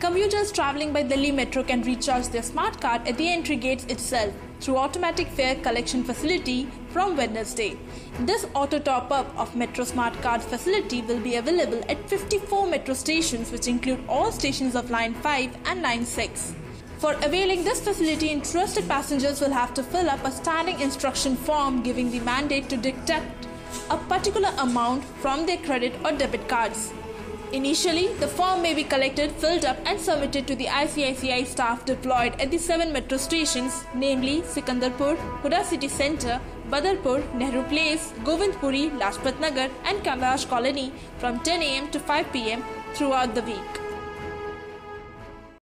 Commuters traveling by Delhi Metro can recharge their smart card at the entry gates itself through automatic fare collection facility from Wednesday. This auto top up of Metro Smart Card facility will be available at 54 metro stations which include all stations of line 5 and line 6. For availing this facility, interested passengers will have to fill up a standing instruction form giving the mandate to deduct a particular amount from their credit or debit cards. Initially, the form may be collected, filled up, and submitted to the ICICI staff deployed at the seven metro stations, namely Sikandarpur, Huda City Centre, Badarpur, Nehru Place, Govindpuri, Lajpat Nagar, and Kailash Colony from 10 am to 5 pm throughout the week.